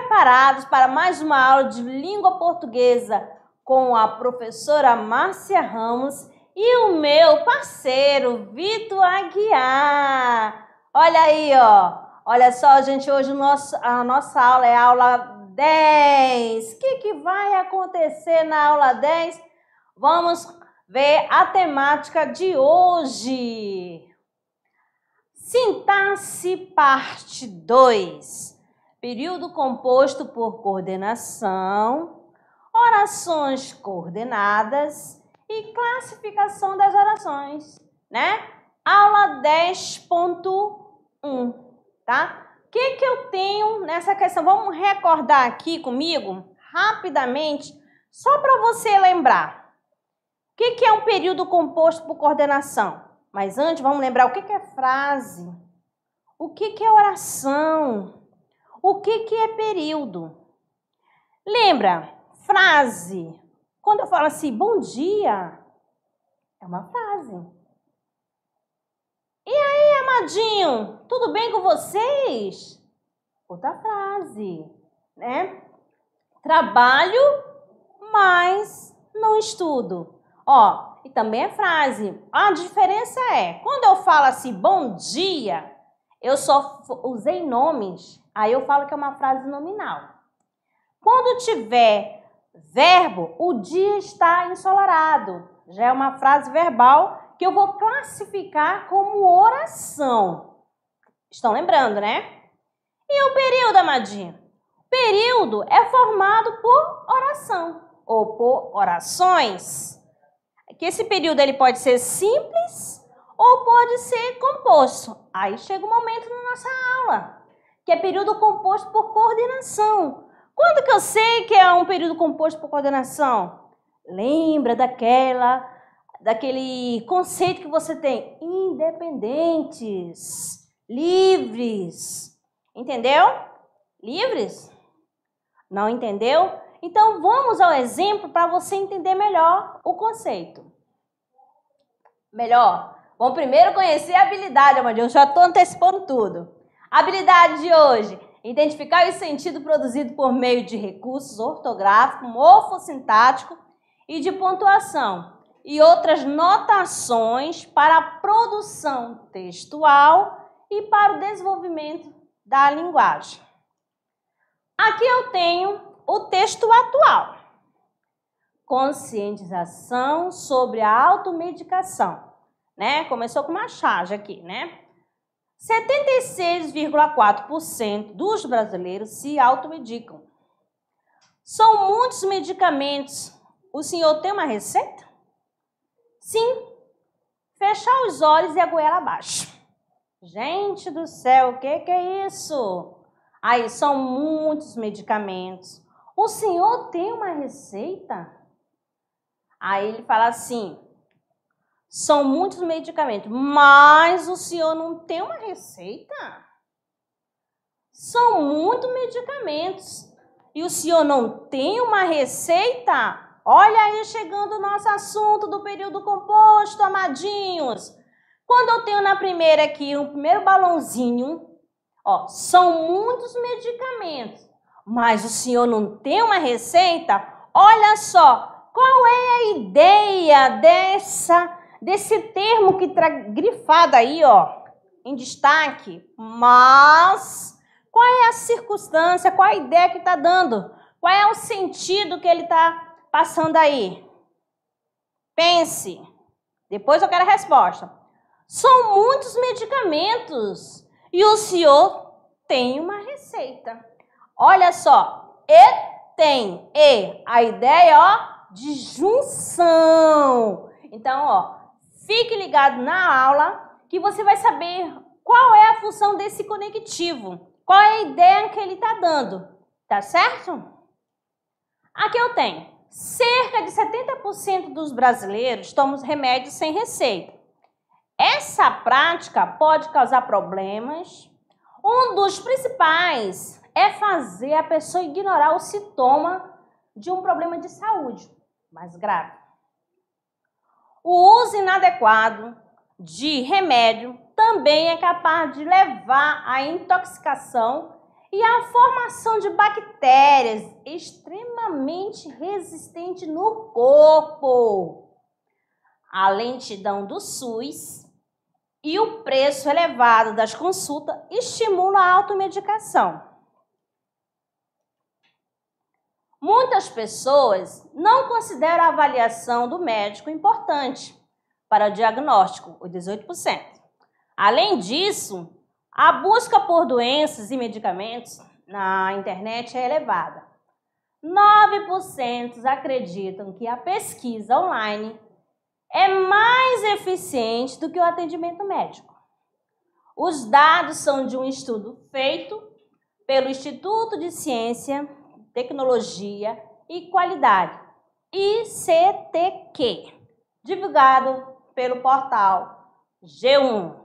Preparados para mais uma aula de língua portuguesa com a professora Márcia Ramos e o meu parceiro Vitor Aguiar. Olha aí, ó. Olha só, gente, hoje nosso, a nossa aula é a aula 10. O que, que vai acontecer na aula 10? Vamos ver a temática de hoje. Sintaxe parte 2. Período composto por coordenação, orações coordenadas e classificação das orações, né? Aula 10.1, tá? O que, que eu tenho nessa questão? Vamos recordar aqui comigo, rapidamente, só para você lembrar. O que, que é um período composto por coordenação? Mas antes, vamos lembrar o que, que é frase, o que, que é oração, o que, que é período. Lembra, frase. Quando eu falo assim, bom dia, é uma frase. E aí, amadinho, tudo bem com vocês? Outra frase, né? Trabalho, mas não estudo. Ó, e também é frase. A diferença é, quando eu falo assim, bom dia, eu só usei nomes, aí eu falo que é uma frase nominal. Quando tiver verbo, o dia está ensolarado. Já é uma frase verbal que eu vou classificar como oração. Estão lembrando, né? E o período, amadinho? O período é formado por oração ou por orações que esse período ele pode ser simples ou pode ser composto. Aí chega o um momento na nossa aula, que é período composto por coordenação. Quando que eu sei que é um período composto por coordenação? Lembra daquela daquele conceito que você tem, independentes, livres. Entendeu? Livres? Não entendeu? Então vamos ao exemplo para você entender melhor o conceito. Melhor, vamos primeiro conhecer a habilidade, Amadeu. Eu já estou antecipando tudo. Habilidade de hoje: identificar o sentido produzido por meio de recursos ortográficos, morfossintático e de pontuação e outras notações para a produção textual e para o desenvolvimento da linguagem. Aqui eu tenho o texto atual. Conscientização sobre a automedicação, né? Começou com uma charge aqui, né? 76,4% dos brasileiros se automedicam. São muitos medicamentos. O senhor tem uma receita? Sim. Fechar os olhos e a goela abaixo. Gente do céu, o que, que é isso? Aí são muitos medicamentos. O senhor tem uma receita? Aí ele fala assim: são muitos medicamentos, mas o senhor não tem uma receita? São muitos medicamentos e o senhor não tem uma receita? Olha aí chegando o nosso assunto do período composto, amadinhos. Quando eu tenho na primeira aqui, o primeiro balãozinho, ó, são muitos medicamentos mas o senhor não tem uma receita? Olha só, qual é a ideia dessa desse termo que está grifado aí, ó, em destaque? Mas qual é a circunstância, qual a ideia que está dando? Qual é o sentido que ele está passando aí? Pense. Depois eu quero a resposta. São muitos medicamentos e o senhor tem uma receita. Olha só, e tem e a ideia, ó, de junção. Então, ó, fique ligado na aula que você vai saber qual é a função desse conectivo, qual é a ideia que ele está dando, tá certo? Aqui eu tenho, cerca de 70% dos brasileiros tomam remédios sem receita. Essa prática pode causar problemas. Um dos principais é fazer a pessoa ignorar o sintoma de um problema de saúde mais grave. O uso inadequado de remédio também é capaz de levar à intoxicação e à formação de bactérias extremamente resistentes no corpo. A lentidão do SUS e o preço elevado das consultas estimulam a automedicação. Muitas pessoas não consideram a avaliação do médico importante para o diagnóstico, os 18%. Além disso, a busca por doenças e medicamentos na internet é elevada. 9% acreditam que a pesquisa online é mais eficiente do que o atendimento médico. Os dados são de um estudo feito pelo Instituto de Ciência Tecnologia e Qualidade, ICTQ, divulgado pelo portal G1.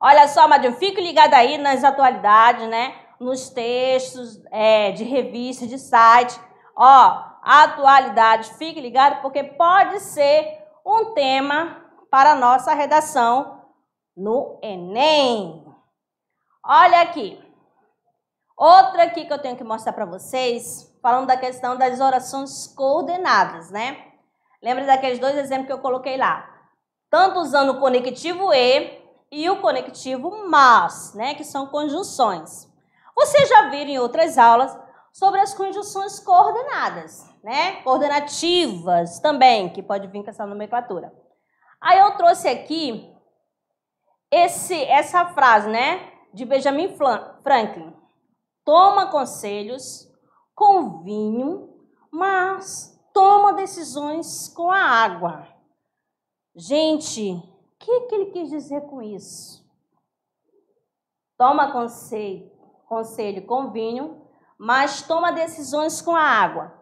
Olha só, Madrinho, fique ligado aí nas atualidades, né? Nos textos é, de revista, de site. Ó, atualidade, fique ligado porque pode ser um tema para a nossa redação no Enem. Olha aqui. Outra aqui que eu tenho que mostrar para vocês, falando da questão das orações coordenadas, né? Lembra daqueles dois exemplos que eu coloquei lá? Tanto usando o conectivo e e o conectivo mas, né? Que são conjunções. Vocês já viram em outras aulas sobre as conjunções coordenadas, né? Coordenativas também, que pode vir com essa nomenclatura. Aí eu trouxe aqui esse, essa frase, né? De Benjamin Franklin toma conselhos com vinho, mas toma decisões com a água. Gente, o que, que ele quis dizer com isso? Toma conselho, conselho com vinho, mas toma decisões com a água.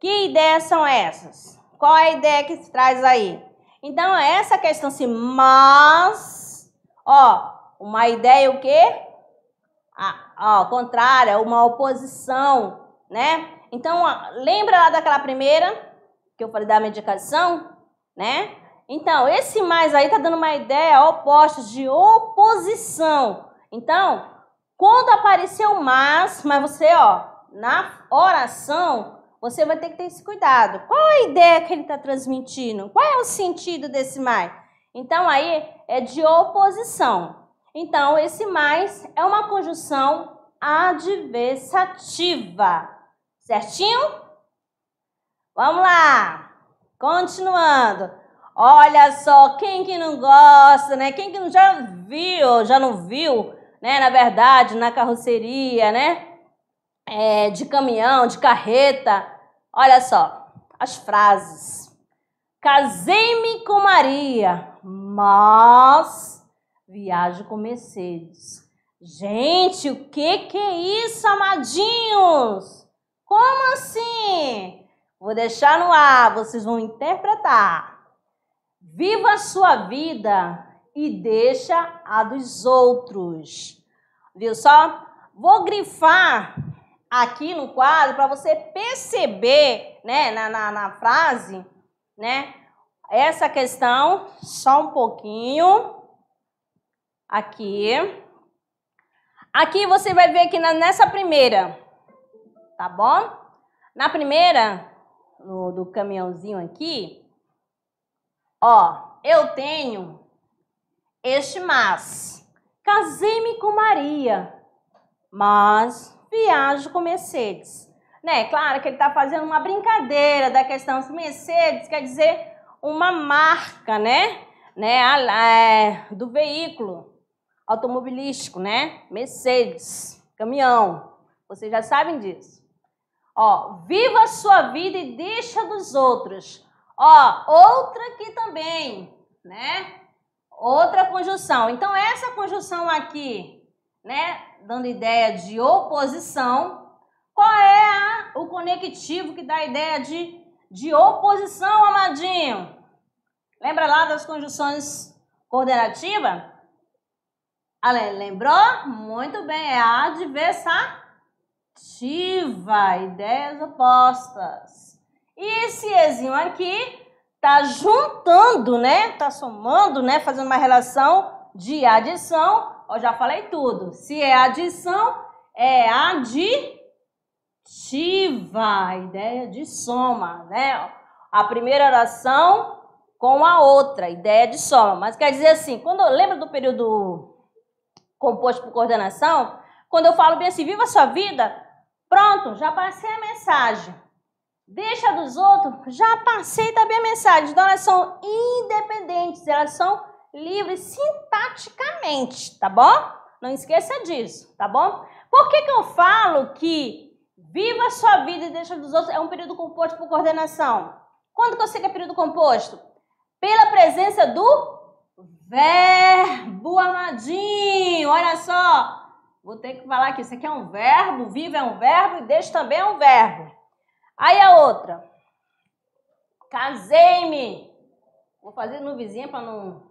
Que ideias são essas? Qual é a ideia que se traz aí? Então, essa questão assim, mas, ó, uma ideia o quê? Ao contrário, uma oposição, né? Então, lembra lá daquela primeira que eu falei da medicação, né? Então, esse mais aí tá dando uma ideia oposta de oposição. Então, quando aparecer o mais, mas você, ó, na oração, você vai ter que ter esse cuidado. Qual a ideia que ele está transmitindo? Qual é o sentido desse mais? Então, aí é de oposição. Então, esse mais é uma conjunção adversativa. Certinho? Vamos lá. Continuando. Olha só, quem que não gosta, né? Quem que não já viu, já não viu, né? Na verdade, na carroceria, né? É, de caminhão, de carreta. Olha só, as frases. Casei-me com Maria, mas Viajo com Mercedes. Gente, o que que é isso, amadinhos? Como assim? Vou deixar no ar, vocês vão interpretar. Viva a sua vida e deixa a dos outros. Viu só? Vou grifar aqui no quadro para você perceber, né, na, na, na frase, né, essa questão, só um pouquinho aqui. Aqui você vai ver que nessa primeira, tá bom? Na primeira, no, do caminhãozinho aqui, ó, eu tenho este mas. Casei-me com Maria, mas viajo com Mercedes. Né? Claro que ele está fazendo uma brincadeira da questão de Mercedes, quer dizer uma marca, né? né? É, do veículo automobilístico, né? Mercedes, caminhão. Vocês já sabem disso. Ó, viva a sua vida e deixa dos outros. Ó, outra aqui também, né? Outra conjunção. Então, essa conjunção aqui, né? Dando ideia de oposição. Qual é a, o conectivo que dá ideia de, de oposição, amadinho? Lembra lá das conjunções coordenativas? Ale, lembrou? Muito bem, é adversativa, ideias opostas. E esse ezinho aqui tá juntando, né? Tá somando, né? Fazendo uma relação de adição, eu já falei tudo. Se é adição, é aditiva, ideia de soma, né? A primeira oração com a outra, ideia de soma. Mas quer dizer assim, quando eu lembro do período composto por coordenação, quando eu falo bem assim, viva a sua vida, pronto, já passei a mensagem. Deixa dos outros, já passei também a mensagem. Então elas são independentes, elas são livres sintaticamente, tá bom? Não esqueça disso, tá bom? Por que, que eu falo que viva a sua vida e deixa dos outros é um período composto por coordenação? Quando que eu sei que é período composto? Pela presença do verbo amadinho. Olha só, vou ter que falar que isso aqui é um verbo, viva é um verbo e deixa também é um verbo. Aí a outra. Casei-me. Vou fazer no vizinho para não.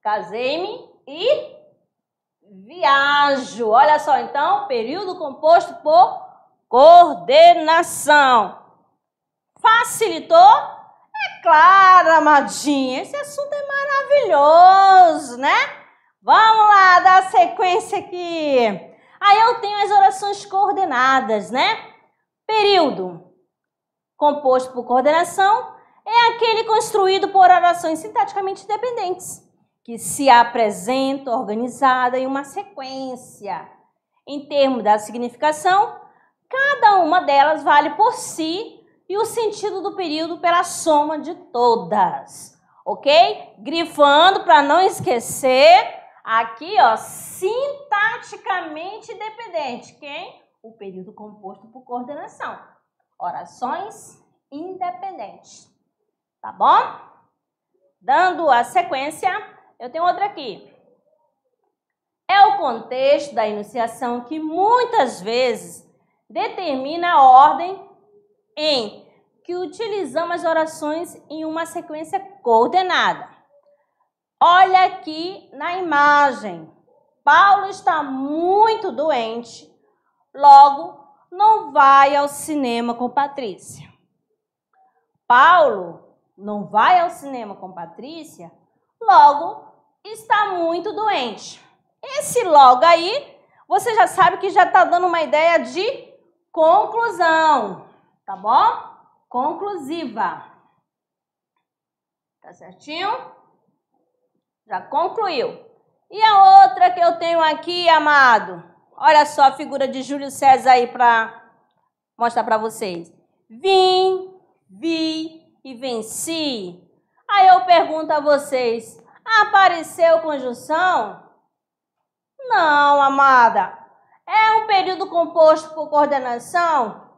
Casei-me e viajo. Olha só, então, período composto por coordenação. Facilitou? Claro, amadinha. Esse assunto é maravilhoso, né? Vamos lá, dar sequência aqui. Aí eu tenho as orações coordenadas, né? Período composto por coordenação é aquele construído por orações sintaticamente independentes, que se apresenta organizada em uma sequência. Em termos da significação, cada uma delas vale por si e o sentido do período pela soma de todas. Ok? Grifando para não esquecer, aqui ó, sintaticamente independente. Quem? o período composto por coordenação. Orações independentes. Tá bom? Dando a sequência, eu tenho outra aqui. É o contexto da enunciação que muitas vezes determina a ordem em que utilizamos as orações em uma sequência coordenada. Olha aqui na imagem. Paulo está muito doente Logo, não vai ao cinema com Patrícia. Paulo não vai ao cinema com Patrícia, logo está muito doente. Esse logo aí, você já sabe que já está dando uma ideia de conclusão, tá bom? Conclusiva. Tá certinho? Já concluiu. E a outra que eu tenho aqui, amado? Olha só a figura de Júlio César aí para mostrar para vocês. Vim, vi e venci. Aí eu pergunto a vocês: apareceu conjunção? Não, amada. É um período composto por coordenação?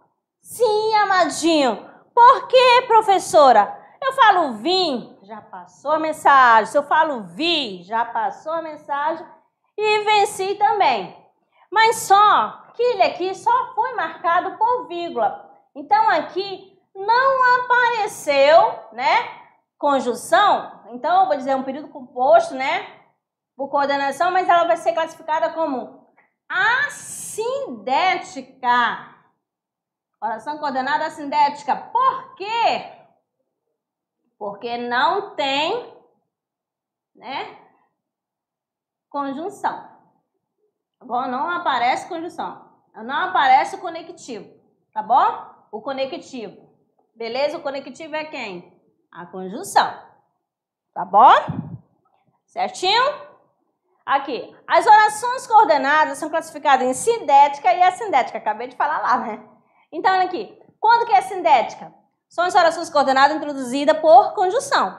Sim, amadinho. Por que, professora? Eu falo vim, já passou a mensagem. Se eu falo vi, já passou a mensagem. E venci também. Mas só que ele aqui só foi marcado por vírgula. Então aqui não apareceu, né? Conjunção. Então eu vou dizer um período composto, né? Por coordenação, mas ela vai ser classificada como assindética. Oração coordenada assindética. Por quê? Porque não tem, né? Conjunção. Bom, não aparece conjunção. Não aparece o conectivo, tá bom? O conectivo. Beleza? O conectivo é quem? A conjunção. Tá bom? Certinho? Aqui. As orações coordenadas são classificadas em sindética e assindética. Acabei de falar lá, né? Então, olha aqui. Quando que é sindética? São as orações coordenadas introduzidas por conjunção,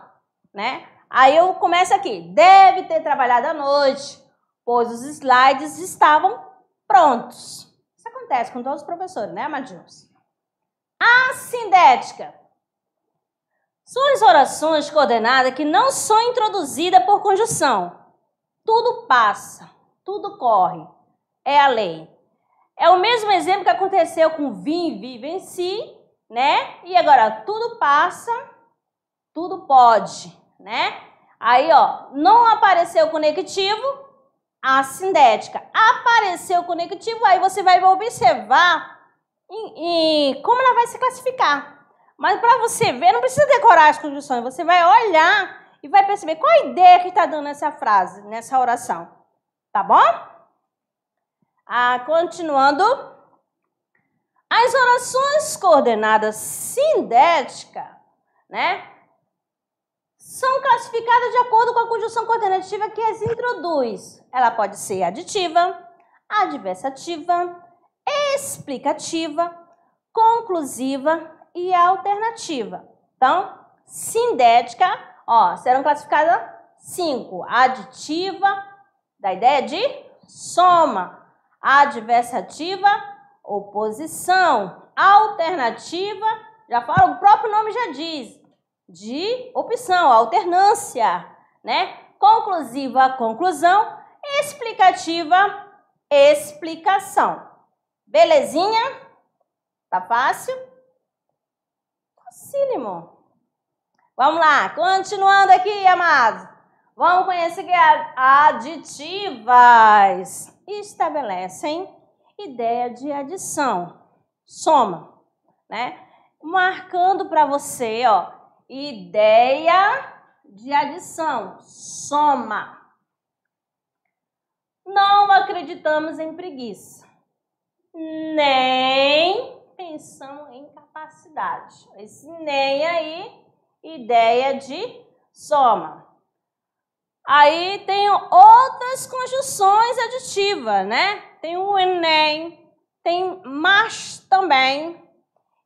né? Aí eu começo aqui. Deve ter trabalhado à noite pois os slides estavam prontos. Isso acontece com todos os professores, né, amadinhos? A sindética. São as orações coordenadas que não são introduzidas por conjunção. Tudo passa, tudo corre. É a lei. É o mesmo exemplo que aconteceu com vim, vi, venci, né? E agora tudo passa, tudo pode, né? Aí, ó, não apareceu conectivo, a sindética. Apareceu conectivo, aí você vai observar em, em como ela vai se classificar. Mas para você ver, não precisa decorar as conjunções, você vai olhar e vai perceber qual a ideia que está dando essa frase, nessa oração. Tá bom? Ah, continuando. As orações coordenadas sindética, né? São classificadas de acordo com a conjunção coordenativa que as introduz. Ela pode ser aditiva, adversativa, explicativa, conclusiva e alternativa. Então, sindética, ó, serão classificadas cinco. Aditiva, da ideia de soma. Adversativa, oposição. Alternativa, já fala, o próprio nome já diz, de opção, alternância, né? Conclusiva, conclusão. Explicativa, explicação. Belezinha? Tá fácil? Facílimo. Vamos lá, continuando aqui, amados. Vamos conhecer que aditivas estabelecem ideia de adição, soma, né? Marcando para você, ó, ideia de adição, soma. Não acreditamos em preguiça, nem pensamos em capacidade. Esse nem aí ideia de soma. Aí tem outras conjunções aditivas, né? Tem o nem, tem mas também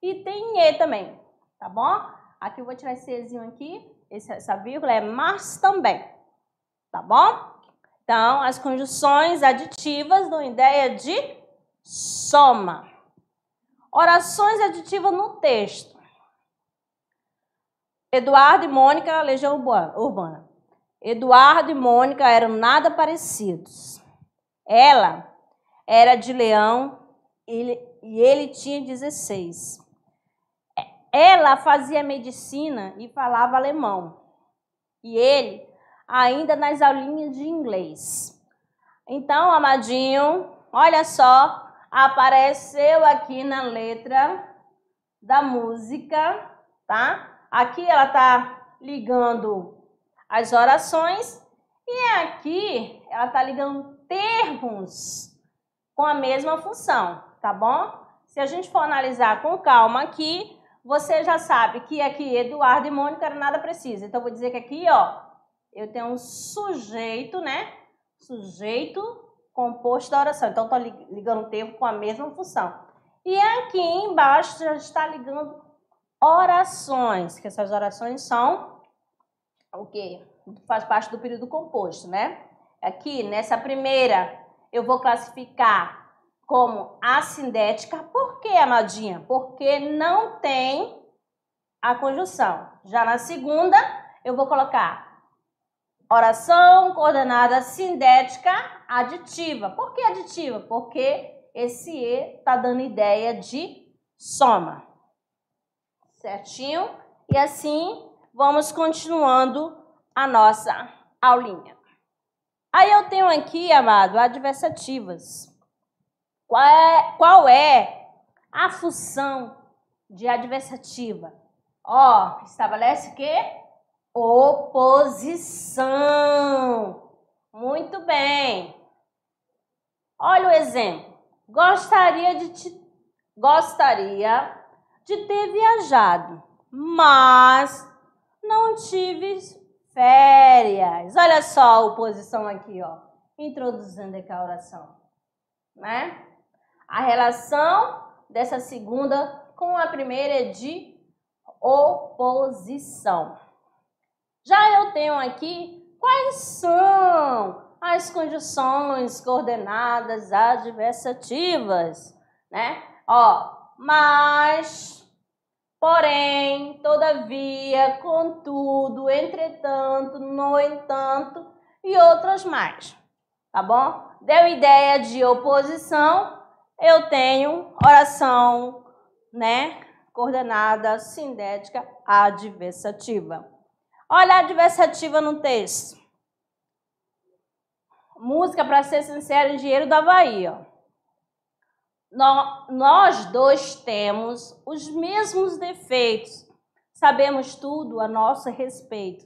e tem e também, tá bom? Aqui eu vou tirar esse ezinho aqui, essa vírgula é mas também, tá bom? Então, as conjunções aditivas dão ideia de soma. Orações aditivas no texto. Eduardo e Mônica, Legião Urbana. Eduardo e Mônica eram nada parecidos. Ela era de Leão e ele tinha 16. Ela fazia medicina e falava alemão. E ele ainda nas aulinhas de inglês. Então, amadinho, olha só, apareceu aqui na letra da música, tá? Aqui ela está ligando as orações e aqui ela está ligando termos com a mesma função, tá bom? Se a gente for analisar com calma aqui, você já sabe que aqui Eduardo e Mônica nada precisa. Então, vou dizer que aqui, ó, eu tenho um sujeito, né? Sujeito composto da oração. Então, estou ligando o termo com a mesma função. E aqui embaixo já está ligando orações, que essas orações são o quê? Faz parte do período composto, né? Aqui, nessa primeira, eu vou classificar como assindética. Por que, amadinha? Porque não tem a conjunção. Já na segunda, eu vou colocar oração coordenada sindética aditiva. Por que aditiva? Porque esse E está dando ideia de soma certinho? E assim vamos continuando a nossa aulinha. Aí eu tenho aqui, amado, adversativas. Qual é, qual é a função de adversativa? Ó, estabelece que oposição. Muito bem. Olha o exemplo. Gostaria de te gostaria de ter viajado, mas não tive férias. Olha só a oposição aqui, ó, introduzindo aqui a oração, né? A relação dessa segunda com a primeira é de oposição. Já eu tenho aqui quais são as condições coordenadas adversativas, né? Ó, mas Porém, todavia, contudo, entretanto, no entanto e outras mais. Tá bom? Deu ideia de oposição? Eu tenho oração, né? Coordenada sindética adversativa. Olha a adversativa no texto. Música, para ser sincero, engenheiro da Bahia. Ó nós dois temos os mesmos defeitos, sabemos tudo a nosso respeito.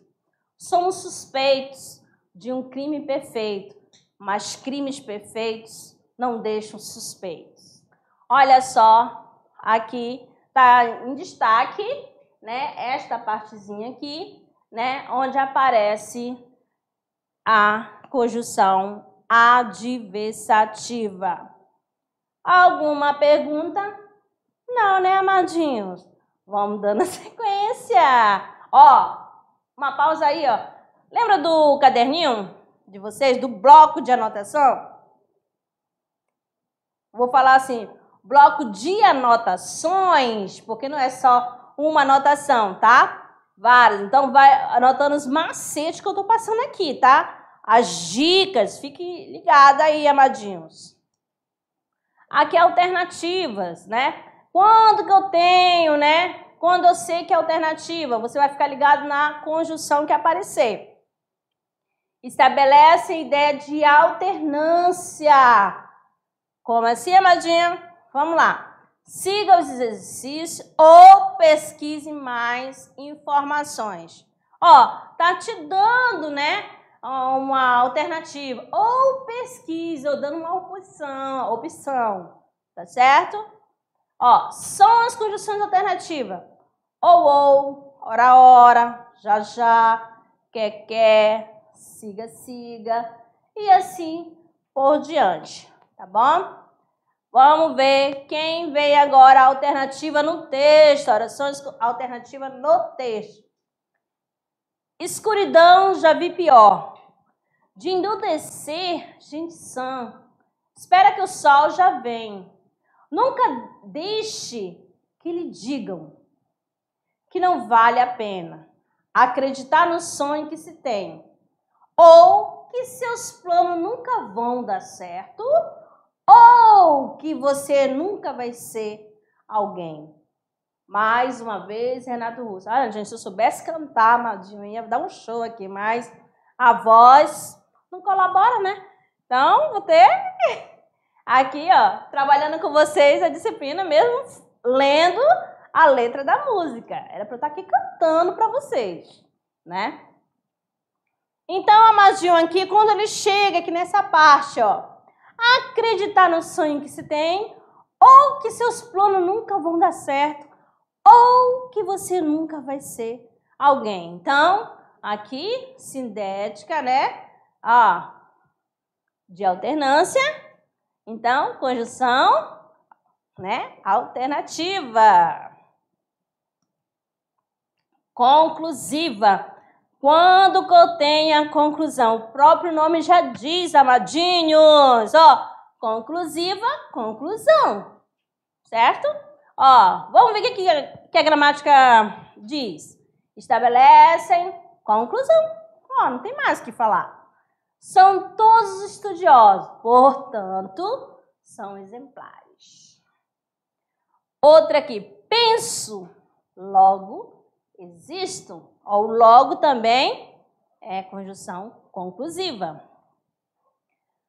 Somos suspeitos de um crime perfeito, mas crimes perfeitos não deixam suspeitos. Olha só, aqui está em destaque, né, esta partezinha aqui, né, onde aparece a conjunção adversativa. Alguma pergunta? Não, né, amadinhos? Vamos dando sequência. Ó, uma pausa aí, ó. Lembra do caderninho de vocês, do bloco de anotação? Vou falar assim, bloco de anotações, porque não é só uma anotação, tá? Várias. Então, vai anotando os macetes que eu tô passando aqui, tá? As dicas, fique ligado aí, amadinhos. Aqui alternativas, né? Quando que eu tenho, né? Quando eu sei que é alternativa, você vai ficar ligado na conjunção que aparecer. Estabelece a ideia de alternância. Como assim, amadinha? Vamos lá. Siga os exercícios ou pesquise mais informações. Ó, tá te dando, né, uma alternativa. Ou pesquise, ou dando uma opção, opção. Tá certo? Ó, são as conjunções alternativas. Ou, ou, ora, ora, já, já, quer, quer, siga, siga. E assim por diante. Tá bom? Vamos ver quem veio agora a alternativa no texto. Orações alternativa no texto. Escuridão já vi pior. De endurecer, gente sã. Espera que o sol já vem. Nunca deixe que lhe digam que não vale a pena acreditar no sonho que se tem, ou que seus planos nunca vão dar certo, ou que você nunca vai ser alguém. Mais uma vez, Renato Russo. Ah, gente, se eu soubesse cantar, Madinho, ia dar um show aqui, mas a voz não colabora, né? Então, vou ter aqui, ó, trabalhando com vocês a disciplina mesmo, lendo a letra da música. Era para eu estar aqui cantando para vocês, né? Então, Amazion aqui, quando ele chega aqui nessa parte, ó, acreditar no sonho que se tem, ou que seus planos nunca vão dar certo, ou que você nunca vai ser alguém. Então, aqui, sintética, né? Ó, de alternância. Então, conjunção, né? Alternativa conclusiva. Quando tenho a conclusão? O próprio nome já diz, amadinhos. Ó, conclusiva, conclusão. Certo? Ó, vamos ver o que, que a gramática diz. Estabelecem conclusão. Ó, não tem mais o que falar. São todos estudiosos, portanto, são exemplares. Outra aqui, penso, logo existam. O logo também é conjunção conclusiva.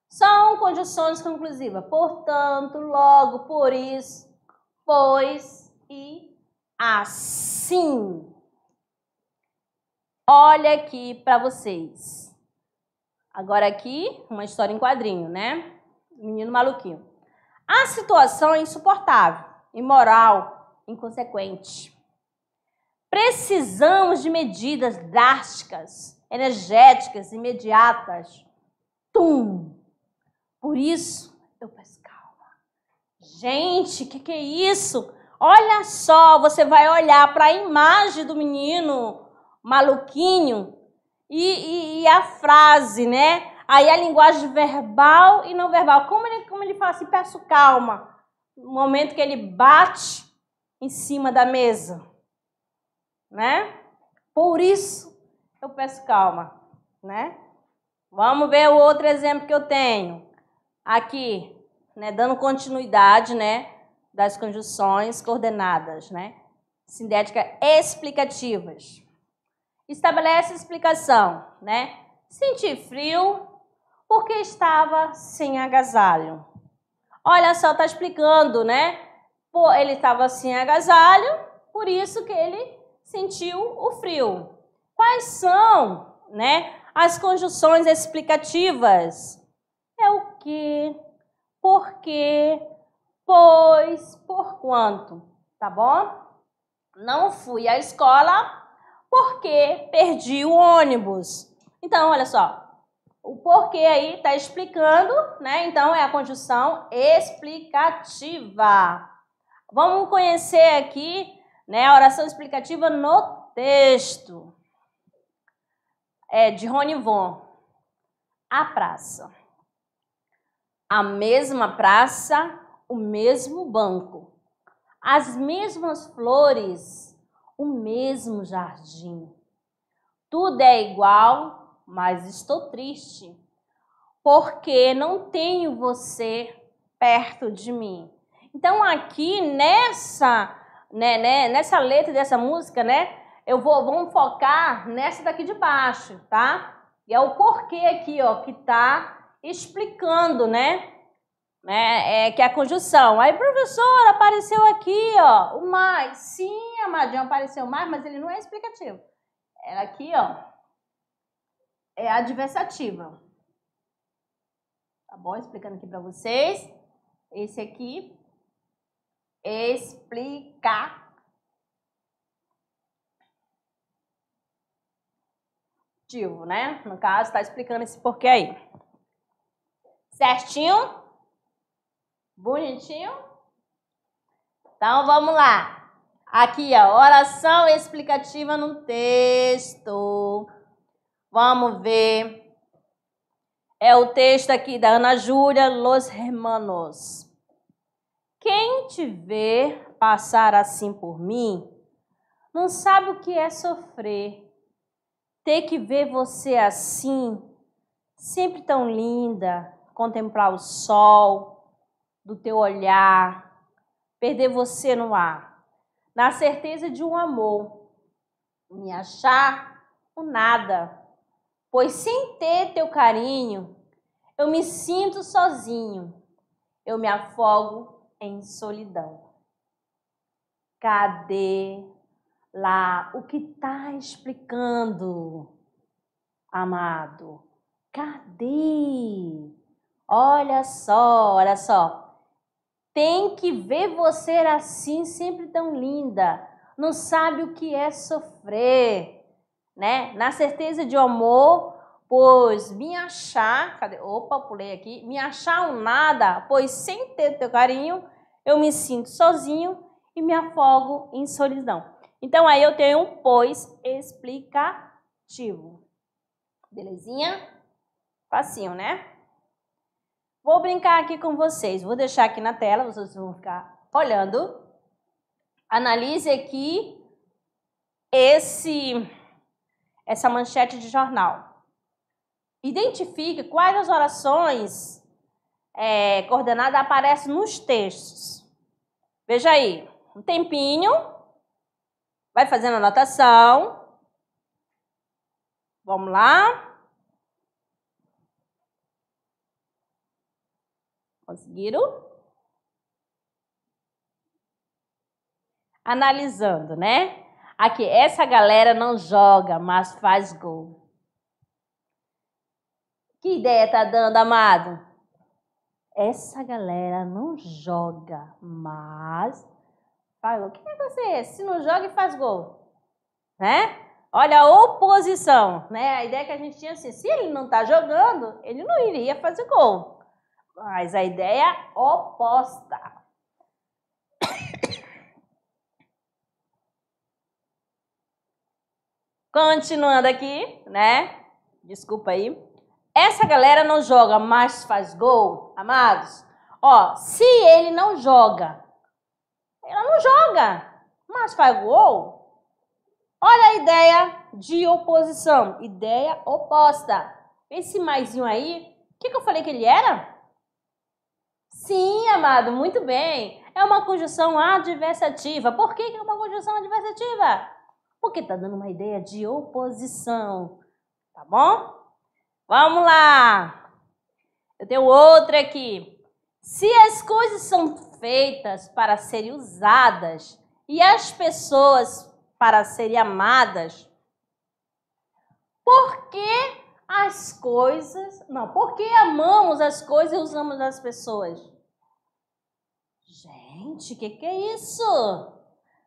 São conjunções conclusivas. Portanto, logo, por isso, pois e assim. Olha aqui para vocês. Agora aqui, uma história em quadrinho, né? Menino maluquinho. A situação é insuportável, imoral, inconsequente. Precisamos de medidas drásticas, energéticas, imediatas. Tum! Por isso, eu peço calma. Gente, o que, que é isso? Olha só, você vai olhar para a imagem do menino maluquinho e, e, e, a frase, né? Aí a linguagem verbal e não verbal. Como ele, como ele fala assim, peço calma. No momento que ele bate em cima da mesa né? Por isso eu peço calma, né? Vamos ver o outro exemplo que eu tenho. Aqui, né, dando continuidade, né, das conjunções coordenadas, né? Sintética explicativas. Estabelece explicação, né? Senti frio porque estava sem agasalho. Olha só, tá explicando, né? Pô, ele estava sem agasalho, por isso que ele sentiu o frio. Quais são né? As conjunções explicativas. É o que, por quê, pois, por quanto, tá bom? Não fui à escola porque perdi o ônibus. Então, olha só, o porquê aí está explicando, né? Então, é a conjunção explicativa. Vamos conhecer aqui né, a oração explicativa no texto. É de Rony Von. A praça. A mesma praça, o mesmo banco. As mesmas flores, o mesmo jardim. Tudo é igual, mas estou triste, porque não tenho você perto de mim. Então aqui nessa, né, né, nessa letra dessa música, né, eu vou vamos focar nessa daqui de baixo, tá? E é o porquê aqui, ó, que tá explicando, né? Né é, que é a conjunção. Aí, professor, apareceu aqui, ó, o mais. Sim, amadinho, apareceu mais, mas ele não é explicativo. Era aqui, ó, é adversativa. Tá bom? Explicando aqui para vocês. Esse aqui, explicar. né? No caso, está explicando esse porquê aí. Certinho? Bonitinho? Então, vamos lá. Aqui, ó, oração explicativa no texto. Vamos ver. É o texto aqui da Ana Júlia, Los Hermanos. Quem te vê passar assim por mim, não sabe o que é sofrer. Ter que ver você assim, sempre tão linda, contemplar o sol do teu olhar, perder você no ar, na certeza de um amor, me achar o nada pois sem ter teu carinho, eu me sinto sozinho, eu me afogo em solidão. Cadê lá o que está explicando, amado? Cadê? Olha só, olha só. Tem que ver você assim, sempre tão linda. Não sabe o que é sofrer né? Na certeza de amor, pois me achar, cadê? Opa, pulei aqui. Me achar um nada, pois sem ter teu carinho, eu me sinto sozinho e me afogo em solidão. Então aí eu tenho um pois explicativo. Belezinha? Facinho, né? Vou brincar aqui com vocês. Vou deixar aqui na tela, vocês vão ficar olhando. Analise aqui esse essa manchete de jornal. Identifique quais as orações é, coordenadas aparecem nos textos. Veja aí, um tempinho, vai fazendo anotação. Vamos lá. Conseguiram? Analisando, né? Aqui, essa galera não joga, mas faz gol. Que ideia tá dando, amado? Essa galera não joga, mas faz gol. Que negócio é esse? Se não joga e faz gol, né? Olha a oposição, né? A ideia que a gente tinha assim, se ele não tá jogando, ele não iria fazer gol. Mas a ideia oposta. Continuando aqui, né? Desculpa aí. Essa galera não joga, mas faz gol, amados. Ó, se ele não joga, ela não joga, mas faz gol. Olha a ideia de oposição, ideia oposta. Esse maisinho aí, o que, que eu falei que ele era? Sim, amado, muito bem. É uma conjunção adversativa. Por que, é uma conjunção adversativa? porque está dando uma ideia de oposição. Tá bom? Vamos lá! Eu tenho outra aqui. Se as coisas são feitas para serem usadas e as pessoas para serem amadas, Por que as coisas. Não, por que amamos as coisas e usamos as pessoas? Gente, o que, que é isso?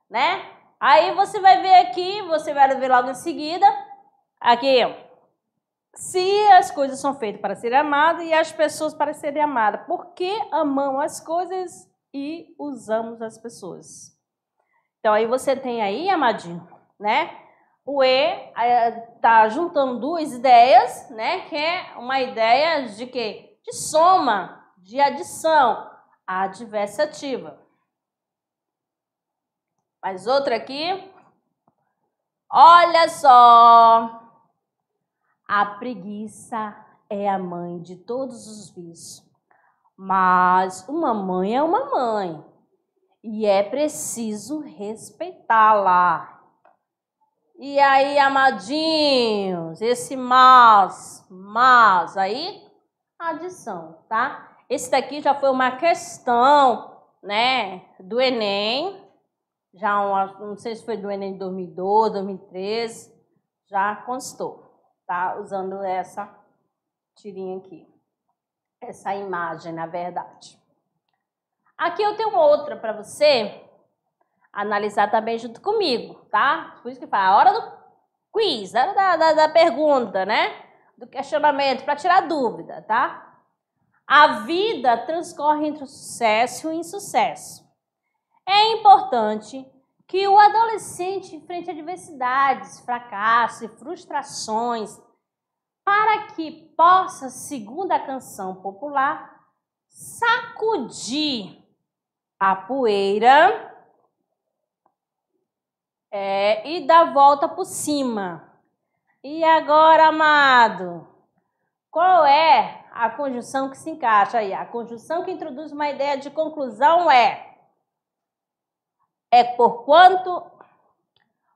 Né? Aí você vai ver aqui, você vai ver logo em seguida, aqui, se as coisas são feitas para serem amadas e as pessoas para serem amadas. Por que amamos as coisas e usamos as pessoas? Então aí você tem aí, amadinho, né? O E está juntando duas ideias, né? Que é uma ideia de quê? De soma, de adição, adversativa. Mais outra aqui. Olha só. A preguiça é a mãe de todos os vícios. Mas uma mãe é uma mãe. E é preciso respeitá-la. E aí, amadinhos, esse mas, mas, aí, adição, tá? Esse daqui já foi uma questão, né, do Enem, já uma, não sei se foi do Enem de 2012, 2013, já constou, tá? Usando essa tirinha aqui, essa imagem, na verdade. Aqui eu tenho outra para você, analisar também junto comigo, tá? Por isso que fala, a hora do quiz, a hora da, da, da pergunta, né? Do questionamento, para tirar dúvida, tá? A vida transcorre entre o sucesso e o insucesso. É importante que o adolescente enfrente adversidades, fracassos e frustrações para que possa, segundo a canção popular, sacudir a poeira é, e dá volta por cima. E agora, amado, qual é a conjunção que se encaixa aí? A conjunção que introduz uma ideia de conclusão é é por quanto,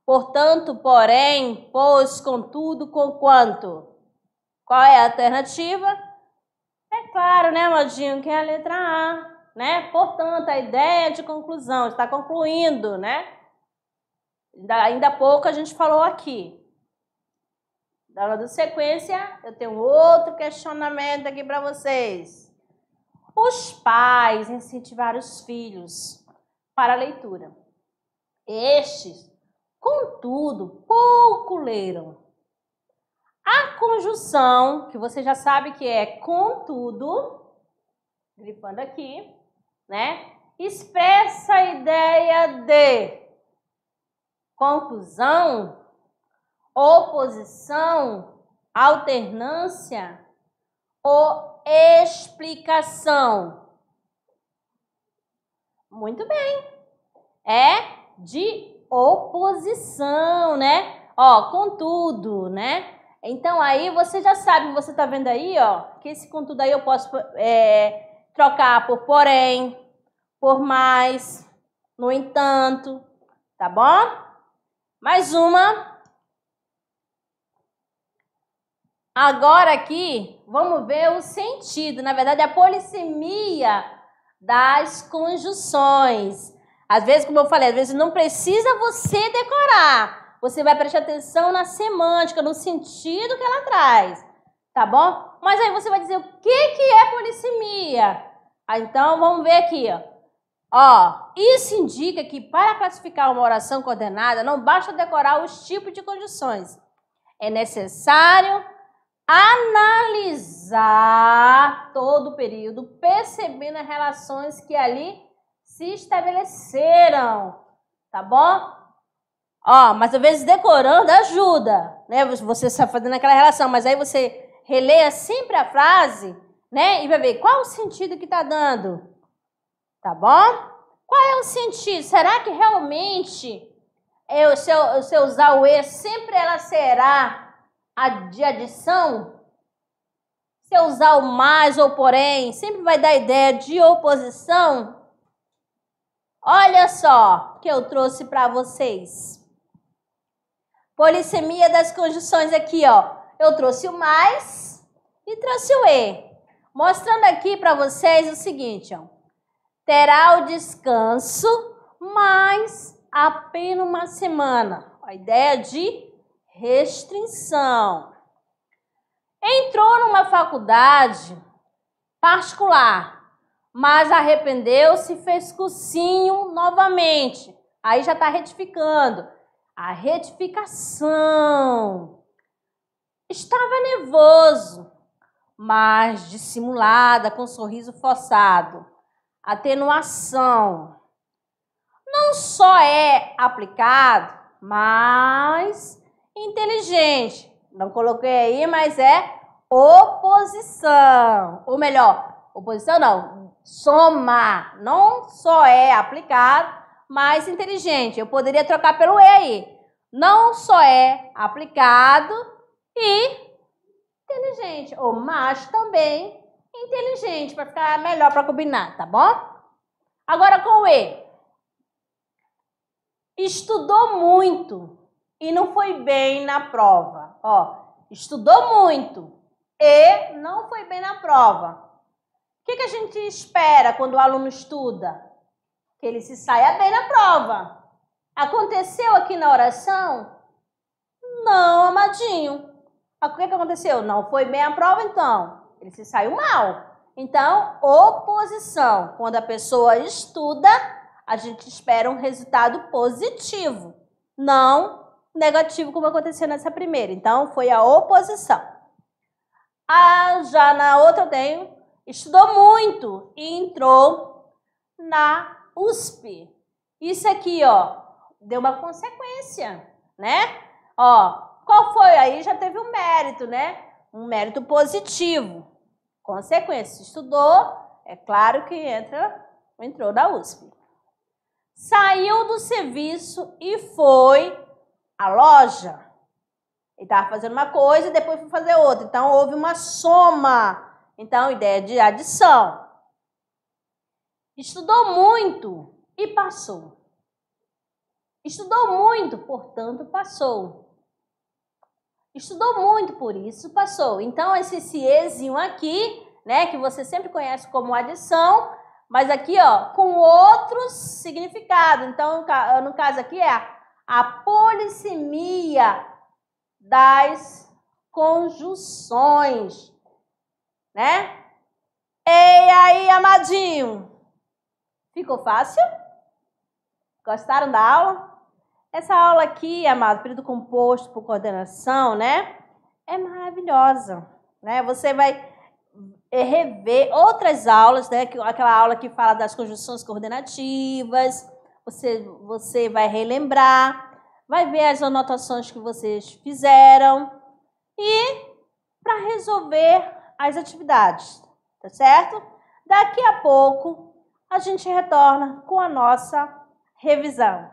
portanto, porém, pois, contudo, com quanto. Qual é a alternativa? É claro, né, Amadinho, que é a letra A, né? Portanto, a ideia de conclusão está concluindo, né? Ainda há pouco a gente falou aqui. Dando sequência, eu tenho outro questionamento aqui para vocês. Os pais incentivaram os filhos para a leitura. Estes, contudo, pouco leram. A conjunção, que você já sabe que é contudo, grifando aqui, né? Expressa a ideia de conclusão, oposição, alternância ou explicação? Muito bem. É de oposição, né? Ó, contudo, né? Então aí você já sabe, você tá vendo aí, ó, que esse contudo aí eu posso é, trocar por porém, por mais, no entanto, tá bom? Mais uma. Agora aqui, vamos ver o sentido, na verdade, a polissemia das conjunções. Às vezes, como eu falei, às vezes não precisa você decorar. Você vai prestar atenção na semântica, no sentido que ela traz, tá bom? Mas aí você vai dizer o que, que é polissemia. Ah, então, vamos ver aqui, ó. Ó, isso indica que para classificar uma oração coordenada não basta decorar os tipos de condições. É necessário analisar todo o período, percebendo as relações que ali se estabeleceram, tá bom? Ó, mas às vezes decorando ajuda, né? Você está fazendo aquela relação, mas aí você releia sempre a frase, né? E vai ver qual o sentido que está dando. Tá bom? Qual é o sentido? Será que realmente eu, se, eu, se eu usar o E, sempre ela será de adição? Se eu usar o mais ou porém, sempre vai dar ideia de oposição? Olha só que eu trouxe para vocês. Polissemia das conjunções aqui, ó. Eu trouxe o mais e trouxe o E. Mostrando aqui para vocês o seguinte, ó terá o descanso, mas apenas uma semana. A ideia de restrição. entrou numa faculdade particular, mas arrependeu-se fez cursinho novamente. Aí já está retificando. A retificação. Estava nervoso, mas dissimulada, com um sorriso forçado. Atenuação. Não só é aplicado, mas inteligente. Não coloquei aí, mas é oposição. Ou melhor, oposição não, soma. Não só é aplicado, mas inteligente. Eu poderia trocar pelo E aí. Não só é aplicado e inteligente. Ou mas também inteligente, para ficar melhor para combinar, tá bom? Agora com o E. Estudou muito e não foi bem na prova. Ó, estudou muito e não foi bem na prova. O que, que a gente espera quando o aluno estuda? Que ele se saia bem na prova. Aconteceu aqui na oração? Não, amadinho. O que, que aconteceu? Não foi bem a prova, então. Ele se saiu mal. Então, oposição. Quando a pessoa estuda, a gente espera um resultado positivo, não negativo, como aconteceu nessa primeira. Então, foi a oposição. Ah, já na outra eu tenho, estudou muito e entrou na USP. Isso aqui, ó, deu uma consequência, né? Ó, qual foi? Aí já teve um mérito, né? Um mérito positivo. Consequência, estudou, é claro que entra, entrou na USP. Saiu do serviço e foi à loja. Ele estava fazendo uma coisa e depois foi fazer outra. Então, houve uma soma. Então, ideia de adição. Estudou muito e passou. Estudou muito, portanto, passou. Estudou muito, por isso passou. Então, esse ciezinho aqui, né, que você sempre conhece como adição, mas aqui, ó, com outros significados. Então, no caso aqui é a polissemia das conjunções, né? Ei aí, amadinho. Ficou fácil? Gostaram da aula? Essa aula aqui, amado, período composto por coordenação, né? É maravilhosa, né? Você vai rever outras aulas, né? Aquela aula que fala das conjunções coordenativas. Você, você vai relembrar vai ver as anotações que vocês fizeram e para resolver as atividades, tá certo? Daqui a pouco a gente retorna com a nossa revisão.